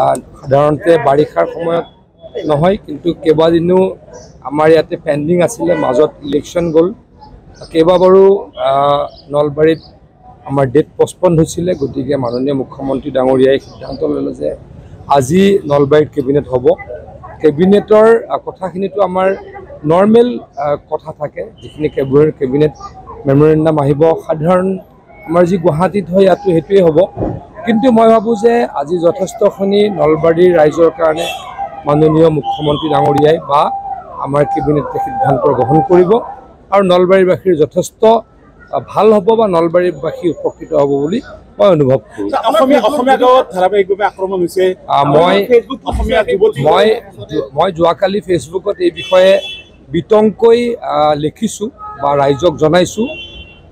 সাধাৰণতে বাৰিষাৰ সময়ত নহয় কিন্তু কেইবাদিনো আমাৰ ইয়াতে পেণ্ডিং আছিলে মাজত ইলেকশ্যন গ'ল। কেইবাবাৰো নলবাৰীত আমাৰ ডেট পষ্টপন হৈছিলে গতিকে মাননীয় মুখ্যমন্ত্ৰী ডাঙৰীয়াই সিদ্ধান্ত ল'লে যে আজি নলবাৰীত কেবিনেট হ'ব। কেবিনেটৰ কথাখিনিতো আমাৰ নৰ্মেল কথা থাকে যিখিনি কেবিনেট মেমৰেণ্ডাম আহিব। সাধাৰণ আমাৰ যি গুৱাহাটীত হয় ইয়াতো সেইটোৱে হ'ব। কিন্তু মই ভাবোঁ যে আজি যথেষ্টখিনি নলবাৰীৰ ৰাইজৰ কাৰণে মাননীয় মুখ্যমন্ত্ৰী ডাঙৰীয়াই বা আমাৰ কেবিনেটে সিদ্ধান্ত গ্ৰহণ কৰিব আৰু নলবাৰীবাসীৰ যথেষ্ট ভাল হ'ব বা নলবাৰীবাসী উপকৃত হ'ব বুলি মই অনুভৱ কৰোঁ। মই মই মই যোৱাকালি ফেচবুকত এই বিষয়ে বিতংকৈ লিখিছোঁ বা ৰাইজক জনাইছোঁ।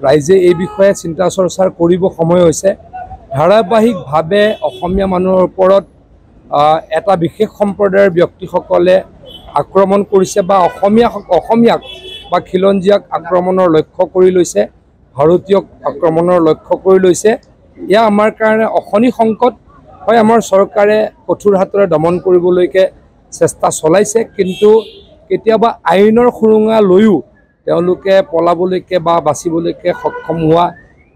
ৰাইজে এই বিষয়ে চিন্তা চৰ্চাৰ কৰিব সময় হৈছে। ধাৰাবাহিকভাৱে অসমীয়া মানুহৰ ওপৰত এটা বিশেষ সম্প্ৰদায়ৰ ব্যক্তিসকলে আক্ৰমণ কৰিছে বা অসমীয়া অসমীয়াক বা খিলঞ্জীয়াক আক্ৰমণৰ লক্ষ্য কৰি লৈছে ভাৰতীয়ক আক্ৰমণৰ লক্ষ্য কৰি লৈছে এয়া আমাৰ কাৰণে অশনি সংকট। হয় আমাৰ চৰকাৰে কঠোৰ হাতেৰে দমন কৰিবলৈকে চেষ্টা চলাইছে কিন্তু কেতিয়াবা আইনৰ সুৰুঙা লৈও তেওঁলোকে পলাবলৈকে বা বাচিবলৈকে সক্ষম হোৱা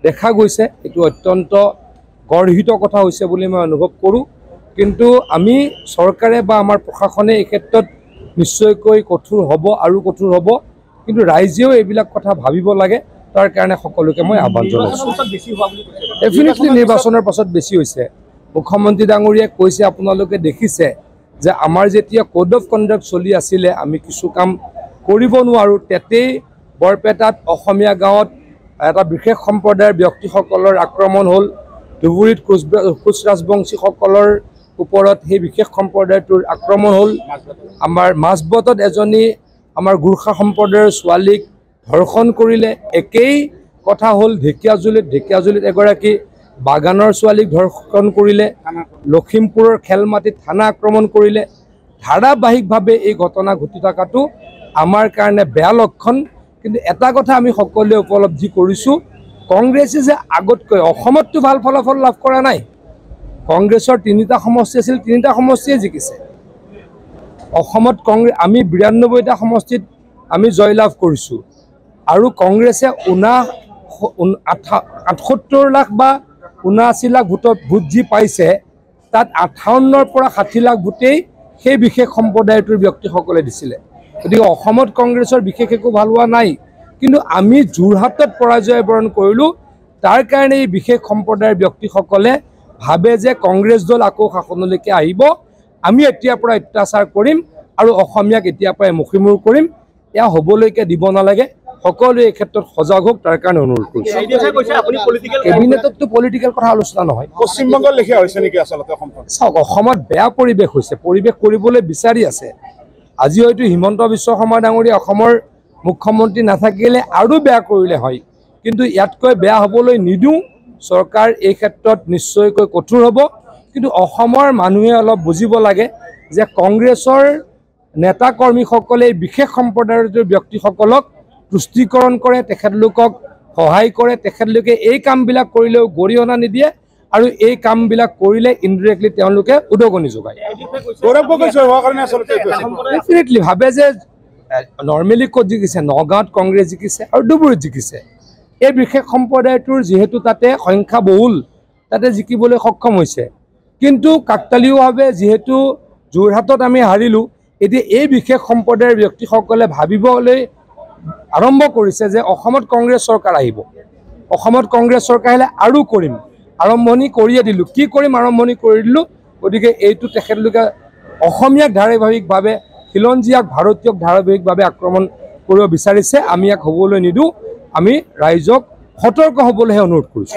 দেখা গৈছে। এইটো অত্যন্ত গৰ্হিত কথা হৈছে বুলি মই অনুভৱ কৰোঁ। কিন্তু আমি চৰকাৰে বা আমাৰ প্ৰশাসনে এই ক্ষেত্ৰত নিশ্চয়কৈ কঠোৰ হ'ব আৰু কঠোৰ হ'ব। কিন্তু ৰাইজেও এইবিলাক কথা ভাবিব লাগে। তাৰ কাৰণে সকলোকে মই আহ্বান জনাইছোঁ। ডেফিনেটলি নিৰ্বাচনৰ পাছত বেছি হৈছে। মুখ্যমন্ত্ৰী ডাঙৰীয়াই কৈছে আপোনালোকে দেখিছে যে আমাৰ যেতিয়া কোড অফ কণ্ডাক্ট চলি আছিলে আমি কিছু কাম কৰিব নোৱাৰোঁ তেতেই বৰপেটাত অসমীয়া গাঁৱত এটা বিশেষ সম্প্ৰদায়ৰ ব্যক্তিসকলৰ আক্ৰমণ হ'ল। ধুবুৰীত কোচ কোচ ৰাজবংশীসকলৰ ওপৰত সেই বিশেষ সম্প্ৰদায়টোৰ আক্ৰমণ হ'ল। আমাৰ মাজবটত এজনী আমাৰ গোৰ্খা সম্প্ৰদায়ৰ ছোৱালীক ধৰ্ষণ কৰিলে। একেই কথা হ'ল ঢেকীয়াজুলিত ঢেকীয়াজুলিত এগৰাকী বাগানৰ ছোৱালীক ধৰ্ষণ কৰিলে। লখিমপুৰৰ খেলমাটিত থানা আক্ৰমণ কৰিলে। ধাৰাবাহিকভাৱে এই ঘটনা ঘটি থকাটো আমাৰ কাৰণে বেয়া লক্ষণ। কিন্তু এটা কথা আমি সকলোৱে উপলব্ধি কৰিছোঁ কংগ্ৰেছে যে আগতকৈ অসমততো ভাল ফলাফল লাভ কৰা নাই কংগ্ৰেছৰ তিনিটা সমষ্টি আছিল তিনিটা সমষ্টিয়ে জিকিছে। অসমত কংগ্ৰেছ আমি বিৰান্নব্বৈটা সমষ্টিত আমি জয়লাভ কৰিছোঁ। আৰু কংগ্ৰেছে ঊনা আঠসত্তৰ লাখ বা ঊনাশী লাখ ভোটত ভোট যি পাইছে তাত আঠাৱন্নৰ পৰা ষাঠি লাখ ভোটেই সেই বিশেষ সম্প্ৰদায়টোৰ ব্যক্তিসকলে দিছিলে। গতিকে অসমত কংগ্ৰেছৰ বিশেষ একো ভাল হোৱা নাই। কিন্তু আমি যোৰহাটত পৰাজয় বৰণ কৰিলোঁ। তাৰ কাৰণে এই বিশেষ সম্প্ৰদায়ৰ ব্যক্তিসকলে ভাবে যে কংগ্ৰেছ দল আকৌ শাসনলৈকে আহিব। আমি এতিয়াৰ পৰা অত্যাচাৰ কৰিম আৰু অসমীয়াক এতিয়াৰ পৰাই মুখিমূৰ কৰিম। এয়া হ'বলৈকে দিব নালাগে। সকলোৱে এই ক্ষেত্ৰত সজাগ হওক তাৰ কাৰণে অনুৰোধ কৰিছোঁ। কেবিনেটততো পলিটিকেল কথা আলোচনা নহয়। পশ্চিমবংগৰ লেখীয়া হৈছে নেকি আচলতে চাওক অসমত বেয়া পৰিৱেশ হৈছে। পৰিৱেশ কৰিবলৈ বিচাৰি আছে। আজি হয়তো হিমন্ত বিশ্ব শৰ্মা ডাঙৰীয়া অসমৰ মুখ্যমন্ত্ৰী নাথাকিলে আৰু বেয়া কৰিলে হয়। কিন্তু ইয়াতকৈ বেয়া হ'বলৈ নিদিওঁ চৰকাৰ এই ক্ষেত্ৰত নিশ্চয়কৈ কঠোৰ হ'ব। কিন্তু অসমৰ মানুহে অলপ বুজিব লাগে যে কংগ্ৰেছৰ নেতা কৰ্মীসকলে বিশেষ সম্প্ৰদায়ৰ ব্যক্তিসকলক তুষ্টিকৰণ কৰে তেখেতলোকক সহায় কৰে তেখেতলোকে এই কামবিলাক কৰিলেও গৰিহণা নিদিয়ে আৰু এই কামবিলাক কৰিলে ইনডিৰেক্টলি তেওঁলোকে উদগনি যোগায়। ডেফিনেটলি ভাবে যে নৰ্মেলি ক'ত জিকিছে? নগাঁৱত কংগ্ৰেছ জিকিছে আৰু ধুবুৰীত জিকিছে। এই বিশেষ সম্প্ৰদায়টোৰ যিহেতু তাতে সংখ্যা বহুল তাতে জিকিবলৈ সক্ষম হৈছে। কিন্তু কাকতালীয়ভাৱে যিহেতু যোৰহাটত আমি হাৰিলোঁ এতিয়া এই বিশেষ সম্প্ৰদায়ৰ ব্যক্তিসকলে ভাবিবলৈ আৰম্ভ কৰিছে যে অসমত কংগ্ৰেছ চৰকাৰ আহিব। অসমত কংগ্ৰেছ চৰকাৰ আহিলে আৰু কৰিম। আৰম্ভণি কৰিয়ে দিলোঁ। কি কৰিম আৰম্ভণি কৰি দিলোঁ? গতিকে এইটো তেখেতলোকে অসমীয়াক ধাৰাবাহিকভাৱে খিলঞ্জীয়াক ভাৰতীয়ক ধাৰাবাহিকভাৱে আক্ৰমণ কৰিব বিচাৰিছে আমি ইয়াক হ'বলৈ নিদিওঁ আমি ৰাইজক সতৰ্ক হ'বলৈহে অনুৰোধ কৰিছোঁ।